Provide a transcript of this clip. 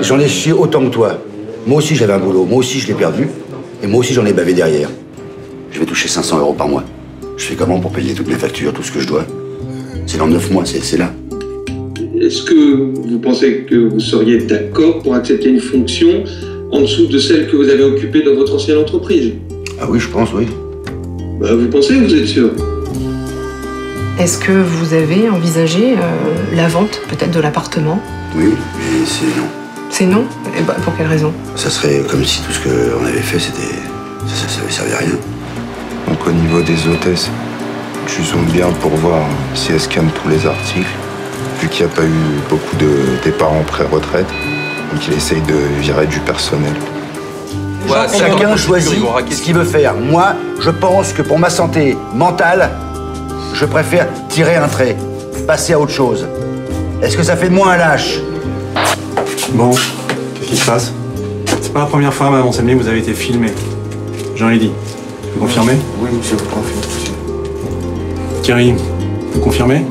J'en ai chié autant que toi. Moi aussi j'avais un boulot, moi aussi je l'ai perdu, et moi aussi j'en ai bavé derrière. Je vais toucher 500 euros par mois. Je fais comment pour payer toutes mes factures, tout ce que je dois? C'est dans 9 mois, c'est là. Est-ce que vous pensez que vous seriez d'accord pour accepter une fonction en dessous de celle que vous avez occupée dans votre ancienne entreprise? Ah oui, je pense, oui. Bah, vous pensez, vous êtes sûr? Est-ce que vous avez envisagé euh, la vente peut-être de l'appartement? Oui, mais c'est non. C'est non Et bah, Pour quelle raison Ça serait comme si tout ce qu'on avait fait, c'était. Ça, ça, ça avait servi à rien. Donc au niveau des hôtesses, tu zoomes bien pour voir si elles scannent tous les articles, vu qu'il n'y a pas eu beaucoup de départs en pré-retraite. Donc il essaye de virer du personnel. Chacun choisit ce qu'il veut faire. Moi, je pense que pour ma santé mentale, je préfère tirer un trait, passer à autre chose. Est-ce que ça fait de moi un lâche Bon, qu'est-ce qui se passe C'est pas la première fois, madame Anselmi, que vous avez été filmé. J'en ai dit. Vous confirmez Oui, monsieur, vous confirmez. Thierry, vous confirmez